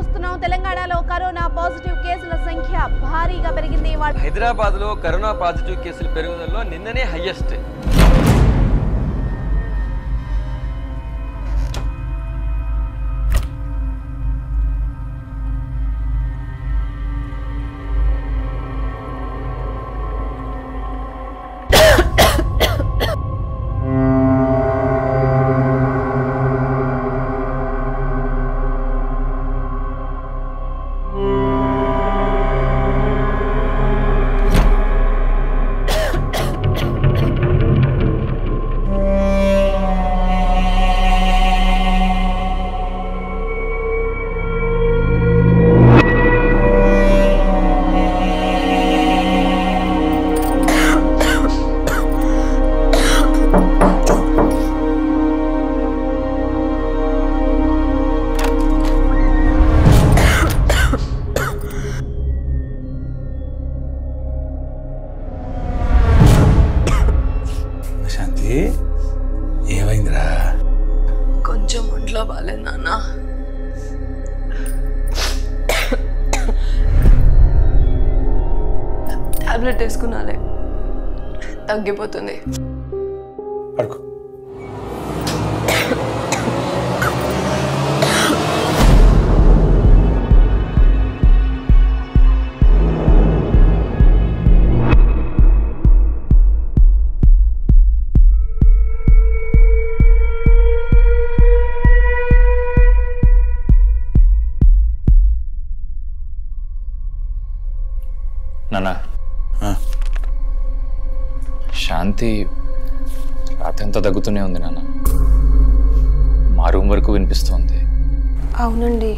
చూస్తున్నాం. తెలంగాణలో corona positive కేసుల సంఖ్య భారీగా పెరిగింది. హైదరాబాద్లో కరోనా పాజిటివ్ కేసుల పెరుగుదలలో నిన్ననే హైయెస్ట్ కొంచెం ఒంట్లో బాగాలేదు నాన్న టాబ్లెట్ వేసుకున్నాలే తగ్గిపోతుంది శాంతి రాత్రి అంతా దగ్గుతూనే ఉంది నాన్న. మా రూమ్ వరకు వినిపిస్తోంది. అవునండి.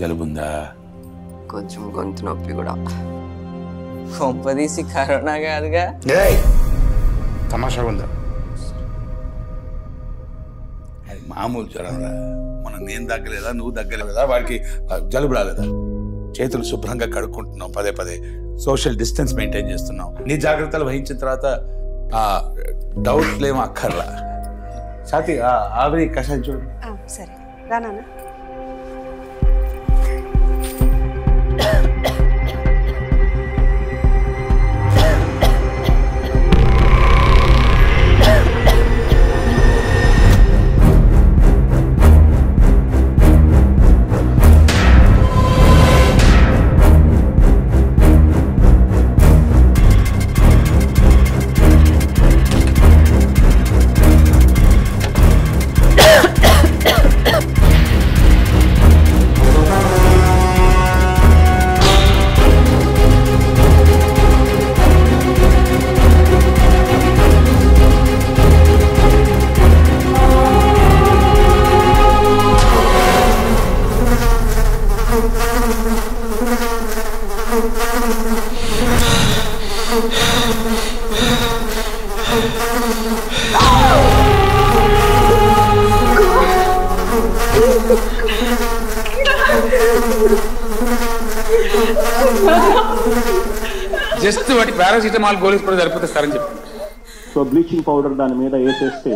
జలుబుందా? కొంచెం గొంతు నొప్పి కూడా. కొంపదీసి కరోనా కాదుగా. ఏయ్ తమాషా ఉందా? అది మామూలు జ్వరం రా. మనం నేను తగ్గలేదా నువ్వు తగ్గలేదా వాడికి జలుబు రాలేదా? చేతులు శుభ్రంగా కడుక్కుంటున్నాం పదే పదే. సోషల్ డిస్టెన్స్ మెయింటైన్ చేస్తున్నాం. నీ జాగ్రత్తలు వహించిన తర్వాత ఆ డౌట్లు అక్కర్లా. సాతి ఆ ఆవిరి కషాయం చూడు. సరే. రానా జస్ట్ వాటి పారాసిటమాల్ గోలీస్ కూడా సరిపోతే సార్ అని చెప్పి. సో బ్లీచింగ్ పౌడర్ దాని మీద వేసేస్తే